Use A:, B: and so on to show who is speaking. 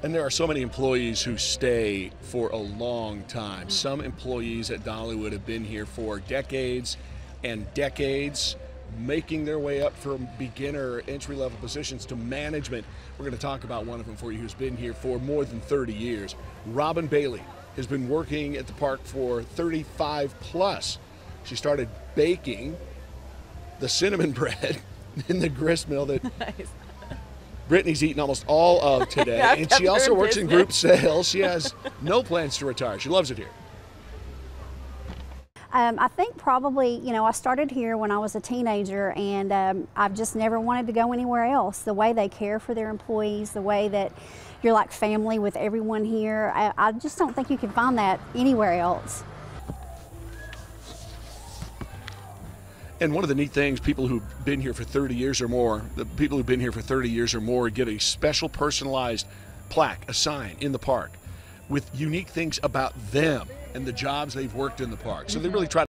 A: And there are so many employees who stay for a long time. Hmm. Some employees at Dollywood have been here for decades and decades, making their way up from beginner entry level positions to management. We're going to talk about one of them for you who's been here for more than 30 years. Robin Bailey has been working at the park for 35 plus. She started baking the cinnamon bread in the grist mill that
B: Nice.
A: Brittany's eaten almost all of today,
B: I've
A: and she also
B: in
A: works in group sales. She has no plans to retire. She loves it here.
C: Um, I think probably, you know, I started here when I was a teenager and um, I've just never wanted to go anywhere else. The way they care for their employees, the way that you're like family with everyone here, I, I just don't think you can find that anywhere else.
A: And one of the neat things, people who've been here for 30 years or more, the people who've been here for 30 years or more get a special personalized plaque, a sign in the park with unique things about them and the jobs they've worked in the park. So they really mm-hmm. try